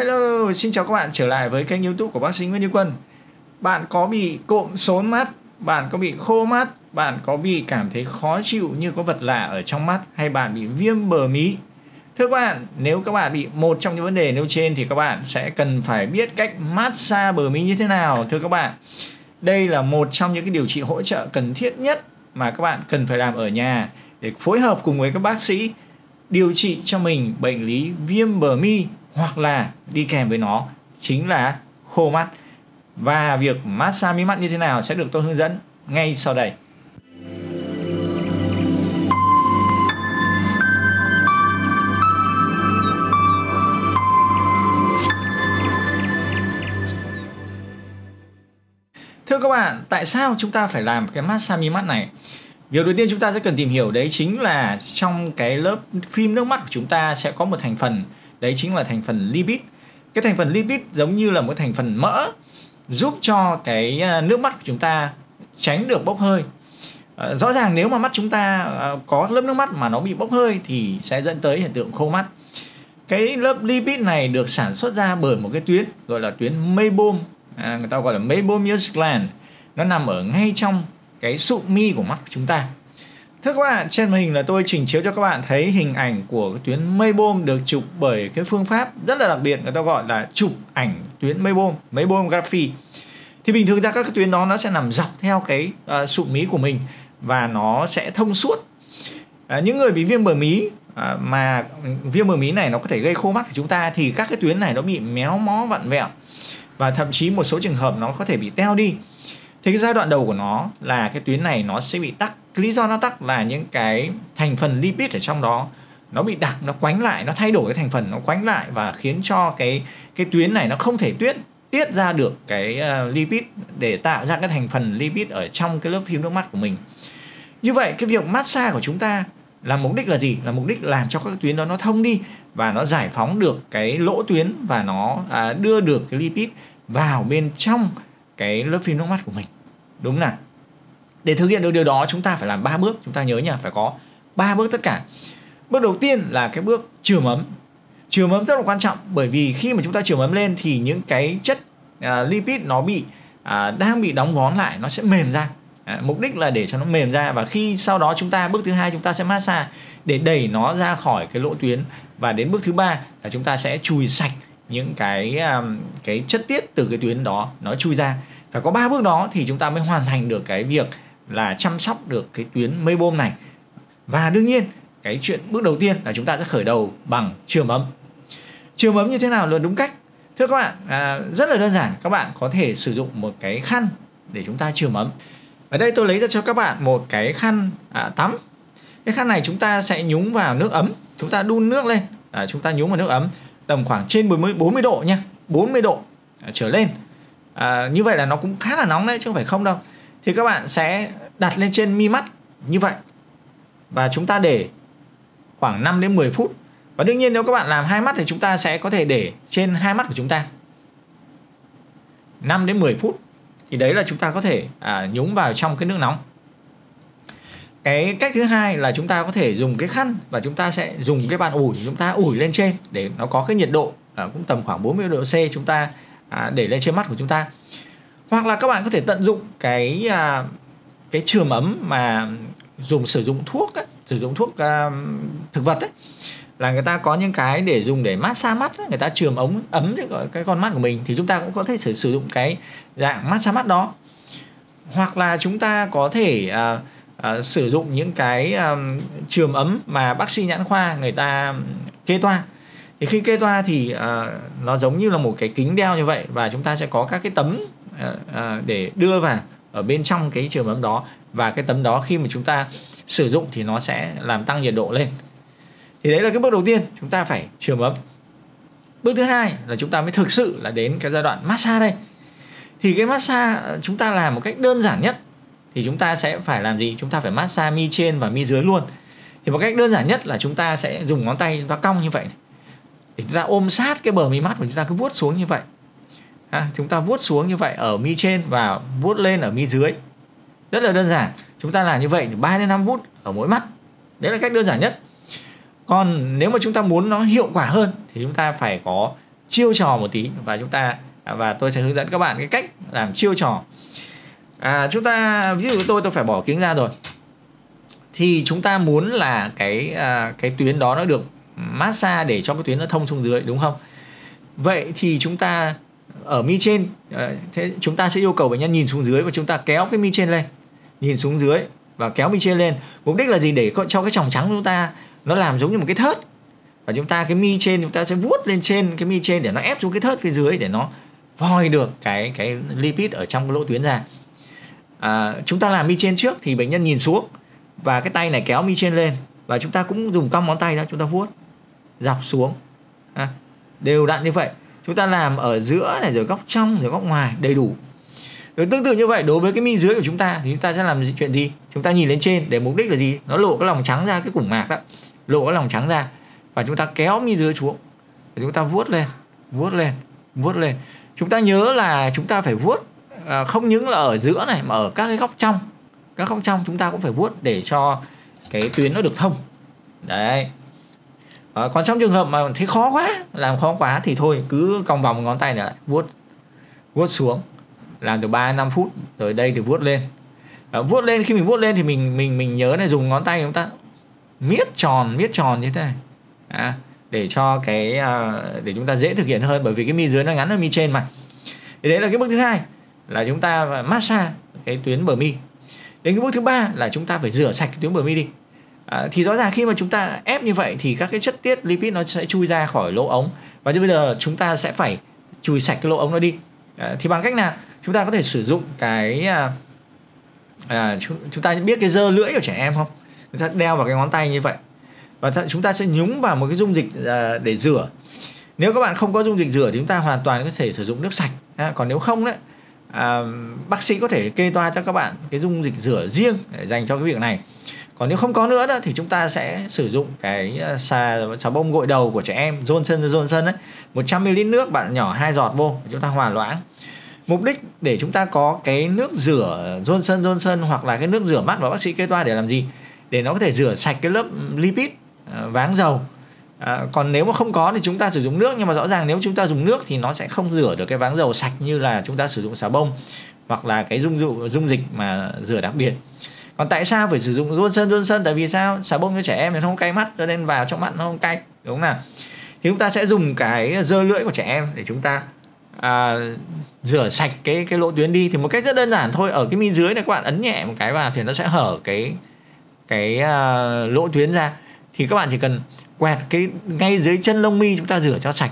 Hello, xin chào các bạn trở lại với kênh youtube của bác sĩ Nguyễn Như Quân. Bạn có bị cộm sốn mắt, bạn có bị khô mắt, bạn có bị cảm thấy khó chịu như có vật lạ ở trong mắt hay bạn bị viêm bờ mí? Thưa các bạn, nếu các bạn bị một trong những vấn đề nêu trên thì các bạn sẽ cần phải biết cách massage bờ mí như thế nào Thưa các bạn, đây là một trong những cái điều trị hỗ trợ cần thiết nhất mà các bạn cần phải làm ở nhà để phối hợp cùng với các bác sĩ điều trị cho mình bệnh lý viêm bờ mi hoặc là đi kèm với nó chính là khô mắt và việc massage mí mắt như thế nào sẽ được tôi hướng dẫn ngay sau đây Thưa các bạn, tại sao chúng ta phải làm cái massage mí mắt này? Việc đầu tiên chúng ta sẽ cần tìm hiểu đấy chính là trong cái lớp phim nước mắt của chúng ta sẽ có một thành phần đấy chính là thành phần lipid. Cái thành phần lipid giống như là một thành phần mỡ giúp cho cái à, nước mắt của chúng ta tránh được bốc hơi. À, rõ ràng nếu mà mắt chúng ta à, có lớp nước mắt mà nó bị bốc hơi thì sẽ dẫn tới hiện tượng khô mắt. Cái lớp lipid này được sản xuất ra bởi một cái tuyến gọi là tuyến meibom, à, người ta gọi là meibomius gland. Nó nằm ở ngay trong cái sụn mi của mắt của chúng ta Thưa các bạn, trên màn hình là tôi trình chiếu cho các bạn thấy hình ảnh của cái tuyến bôm được chụp bởi cái phương pháp rất là đặc biệt người ta gọi là chụp ảnh tuyến Maybom, Maybomography. Thì bình thường ra các cái tuyến đó nó sẽ nằm dọc theo cái à, uh, sụn mí của mình và nó sẽ thông suốt. À, những người bị viêm bờ mí à, mà viêm bờ mí này nó có thể gây khô mắt của chúng ta thì các cái tuyến này nó bị méo mó vặn vẹo và thậm chí một số trường hợp nó có thể bị teo đi thì cái giai đoạn đầu của nó là cái tuyến này nó sẽ bị tắc. Cái lý do nó tắc là những cái thành phần lipid ở trong đó nó bị đặc nó quánh lại nó thay đổi cái thành phần nó quánh lại và khiến cho cái cái tuyến này nó không thể tuyết tiết ra được cái uh, lipid để tạo ra cái thành phần lipid ở trong cái lớp phim nước mắt của mình. Như vậy cái việc massage của chúng ta là mục đích là gì? Là mục đích làm cho các tuyến đó nó thông đi và nó giải phóng được cái lỗ tuyến và nó à, đưa được cái lipid vào bên trong cái lớp phim nước mắt của mình. Đúng nào? Để thực hiện được điều đó chúng ta phải làm ba bước. Chúng ta nhớ nhá phải có ba bước tất cả. Bước đầu tiên là cái bước chườm ấm chườm ấm rất là quan trọng bởi vì khi mà chúng ta chườm ấm lên thì những cái chất uh, lipid nó bị uh, đang bị đóng vón lại nó sẽ mềm ra. À, mục đích là để cho nó mềm ra và khi sau đó chúng ta bước thứ hai chúng ta sẽ massage để đẩy nó ra khỏi cái lỗ tuyến. Và đến bước thứ ba là chúng ta sẽ chùi sạch những cái um, cái chất tiết từ cái tuyến đó nó chui ra. Phải có ba bước đó thì chúng ta mới hoàn thành được cái việc là chăm sóc được cái tuyến mây bôm này. Và đương nhiên cái chuyện bước đầu tiên là chúng ta sẽ khởi đầu bằng trường ấm trường ấm như thế nào là đúng cách? Thưa các bạn à, rất là đơn giản các bạn có thể sử dụng một cái khăn để chúng ta trường ấm ở đây tôi lấy ra cho các bạn một cái khăn à, tắm. Cái khăn này chúng ta sẽ nhúng vào nước ấm chúng ta đun nước lên. À, chúng ta nhúng vào nước ấm tầm khoảng trên 40, 40 độ nha. 40 độ à, trở lên. À, như vậy là nó cũng khá là nóng đấy chứ không phải không đâu. Thì các bạn sẽ đặt lên trên mi mắt như vậy. Và chúng ta để khoảng 5 đến 10 phút. Và đương nhiên nếu các bạn làm hai mắt thì chúng ta sẽ có thể để trên hai mắt của chúng ta. 5 đến 10 phút. Thì đấy là chúng ta có thể à, nhúng vào trong cái nước nóng cái cách thứ hai là chúng ta có thể dùng cái khăn và chúng ta sẽ dùng cái bàn ủi chúng ta ủi lên trên để nó có cái nhiệt độ à, cũng tầm khoảng 40 độ C chúng ta à, để lên trên mắt của chúng ta. Hoặc là các bạn có thể tận dụng cái à, cái trường ấm mà dùng sử dụng thuốc ấy, sử dụng thuốc à, thực vật ấy là người ta có những cái để dùng để massage mắt ấy, người ta trường ống ấm cái con mắt của mình thì chúng ta cũng có thể sử, sử dụng cái dạng massage mắt đó. Hoặc là chúng ta có thể à, À, sử dụng những cái um, trường ấm mà bác sĩ nhãn khoa người ta kê toa. Thì khi kê toa thì uh, nó giống như là một cái kính đeo như vậy và chúng ta sẽ có các cái tấm uh, uh, để đưa vào ở bên trong cái trường ấm đó. Và cái tấm đó khi mà chúng ta sử dụng thì nó sẽ làm tăng nhiệt độ lên. Thì đấy là cái bước đầu tiên chúng ta phải trường ấm. Bước thứ hai là chúng ta mới thực sự là đến cái giai đoạn massage đây. Thì cái massage chúng ta làm một cách đơn giản nhất thì chúng ta sẽ phải làm gì? Chúng ta phải massage mi trên và mi dưới luôn. Thì một cách đơn giản nhất là chúng ta sẽ dùng ngón tay chúng ta cong như vậy để chúng ta ôm sát cái bờ mi mắt của chúng ta cứ vuốt xuống như vậy. À, chúng ta vuốt xuống như vậy ở mi trên và vuốt lên ở mi dưới. Rất là đơn giản. Chúng ta làm như vậy 3 đến 5 phút ở mỗi mắt. Đấy là cách đơn giản nhất. Còn nếu mà chúng ta muốn nó hiệu quả hơn thì chúng ta phải có chiêu trò một tí và chúng ta và tôi sẽ hướng dẫn các bạn cái cách làm chiêu trò à, chúng ta ví dụ tôi tôi phải bỏ kính ra rồi. Thì chúng ta muốn là cái à, cái tuyến đó nó được massage để cho cái tuyến nó thông xuống dưới đúng không? Vậy thì chúng ta ở mi trên à, thế chúng ta sẽ yêu cầu bệnh nhân nhìn xuống dưới và chúng ta kéo cái mi trên lên. Nhìn xuống dưới và kéo mi trên lên. Mục đích là gì? Để cho cái tròng trắng của chúng ta nó làm giống như một cái thớt. Và chúng ta cái mi trên chúng ta sẽ vuốt lên trên cái mi trên để nó ép xuống cái thớt phía dưới để nó vòi được cái cái lipid ở trong cái lỗ tuyến ra à, chúng ta làm mi trên trước thì bệnh nhân nhìn xuống và cái tay này kéo mi trên lên và chúng ta cũng dùng cong ngón tay đó chúng ta vuốt dọc xuống. À, đều đặn như vậy. Chúng ta làm ở giữa này rồi góc trong rồi góc ngoài đầy đủ. Rồi tương tự như vậy đối với cái mi dưới của chúng ta thì chúng ta sẽ làm chuyện gì? Chúng ta nhìn lên trên để mục đích là gì? Nó lộ cái lòng trắng ra cái củng mạc đó. Lộ cái lòng trắng ra và chúng ta kéo mi dưới xuống. Và chúng ta vuốt lên vuốt lên vuốt lên. Chúng ta nhớ là chúng ta phải vuốt à, không những là ở giữa này mà ở các cái góc trong. Các góc trong chúng ta cũng phải vuốt để cho cái tuyến nó được thông. Đấy. À, còn trong trường hợp mà thấy khó quá làm khó quá thì thôi cứ cong vòng ngón tay này lại vuốt. Vuốt xuống. Làm từ 3 năm phút rồi đây thì vuốt lên. À, vuốt lên khi mình vuốt lên thì mình mình mình nhớ này dùng ngón tay chúng ta. Miết tròn miết tròn như thế này. À, để cho cái à, để chúng ta dễ thực hiện hơn bởi vì cái mi dưới nó ngắn hơn mi trên mà. Thì đấy là cái bước thứ hai là chúng ta massage cái tuyến bờ mi. Đến cái bước thứ ba là chúng ta phải rửa sạch cái tuyến bờ mi đi. À, thì rõ ràng khi mà chúng ta ép như vậy thì các cái chất tiết lipid nó sẽ chui ra khỏi lỗ ống. Và như bây giờ chúng ta sẽ phải chùi sạch cái lỗ ống nó đi. À, thì bằng cách nào? Chúng ta có thể sử dụng cái à, à, chúng, chúng ta biết cái dơ lưỡi của trẻ em không? Chúng ta đeo vào cái ngón tay như vậy. Và chúng ta sẽ nhúng vào một cái dung dịch à, để rửa. Nếu các bạn không có dung dịch rửa thì chúng ta hoàn toàn có thể sử dụng nước sạch. À, còn nếu không đấy à, bác sĩ có thể kê toa cho các bạn cái dung dịch rửa riêng để dành cho cái việc này. Còn nếu không có nữa đó thì chúng ta sẽ sử dụng cái à, xà xà bông gội đầu của trẻ em Johnson Johnson ấy. 100 ml nước bạn nhỏ hai giọt vô chúng ta hòa loãng. Mục đích để chúng ta có cái nước rửa Johnson Johnson hoặc là cái nước rửa mắt mà bác sĩ kê toa để làm gì? Để nó có thể rửa sạch cái lớp lipid à, váng dầu. À, còn nếu mà không có thì chúng ta sử dụng nước nhưng mà rõ ràng nếu chúng ta dùng nước thì nó sẽ không rửa được cái váng dầu sạch như là chúng ta sử dụng xà bông hoặc là cái dung dụ dung dịch mà rửa đặc biệt. Còn tại sao phải sử dụng Johnson Johnson tại vì sao? Xà bông cho trẻ em thì nó không cay mắt cho nên vào trong mắt nó không cay đúng không nào? Thì chúng ta sẽ dùng cái dơ lưỡi của trẻ em để chúng ta à, rửa sạch cái cái lỗ tuyến đi. Thì một cách rất đơn giản thôi ở cái mi dưới này các bạn ấn nhẹ một cái vào thì nó sẽ hở cái cái uh, lỗ tuyến ra. Thì các bạn chỉ cần quẹt cái ngay dưới chân lông mi chúng ta rửa cho sạch.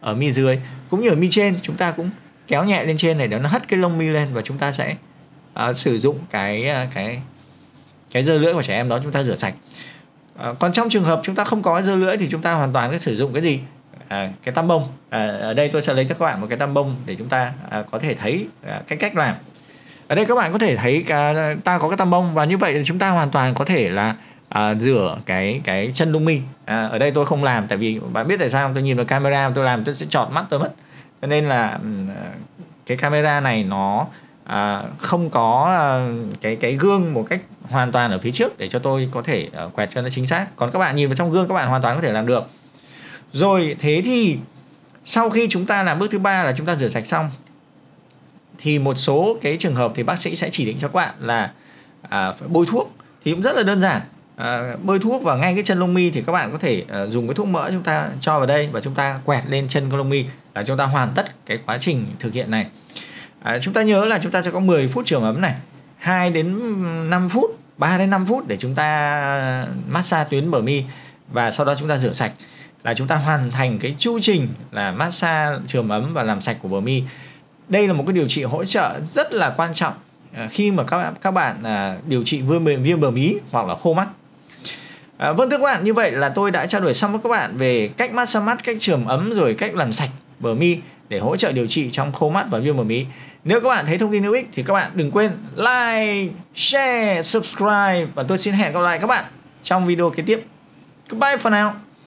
Ở mi dưới. Cũng như ở mi trên chúng ta cũng kéo nhẹ lên trên này để nó hất cái lông mi lên và chúng ta sẽ uh, sử dụng cái uh, cái cái dơ lưỡi của trẻ em đó chúng ta rửa sạch. Uh, còn trong trường hợp chúng ta không có dơ lưỡi thì chúng ta hoàn toàn có sử dụng cái gì? À, cái tăm bông. À, ở đây tôi sẽ lấy cho các bạn một cái tăm bông để chúng ta à, có thể thấy à, cái cách làm. Ở đây các bạn có thể thấy cả, ta có cái tăm bông và như vậy thì chúng ta hoàn toàn có thể là à, rửa cái cái chân lông mi. À, ở đây tôi không làm tại vì bạn biết tại sao tôi nhìn vào camera tôi làm tôi sẽ chọt mắt tôi mất. Cho nên là ừ, cái camera này nó à, không có à, cái cái gương một cách hoàn toàn ở phía trước để cho tôi có thể à, quẹt cho nó chính xác. Còn các bạn nhìn vào trong gương các bạn hoàn toàn có thể làm được. Rồi thế thì sau khi chúng ta làm bước thứ ba là chúng ta rửa sạch xong thì một số cái trường hợp thì bác sĩ sẽ chỉ định cho các bạn là à, bôi thuốc. Thì cũng rất là đơn giản à, bôi thuốc vào ngay cái chân lông mi thì các bạn có thể à, dùng cái thuốc mỡ chúng ta cho vào đây và chúng ta quẹt lên chân con lông mi là chúng ta hoàn tất cái quá trình thực hiện này. À, chúng ta nhớ là chúng ta sẽ có 10 phút trường ấm này 2 đến 5 phút 3 đến 5 phút để chúng ta ờ, massage tuyến bờ mi và sau đó chúng ta rửa sạch là chúng ta hoàn thành cái chu trình là massage trường ấm và làm sạch của bờ mi. Đây là một cái điều trị hỗ trợ rất là quan trọng ờ, khi mà các các bạn điều trị viêm viêm bờ mí hoặc là khô mắt. À, vâng thưa các bạn, như vậy là tôi đã trao đổi xong với các bạn về cách massage mắt, cách trường ấm rồi cách làm sạch bờ mi để hỗ trợ điều trị trong khô mắt và viêm bờ mí. Nếu các bạn thấy thông tin hữu ích thì các bạn đừng quên like, share, subscribe và tôi xin hẹn gặp lại các bạn trong video kế tiếp. Goodbye for now.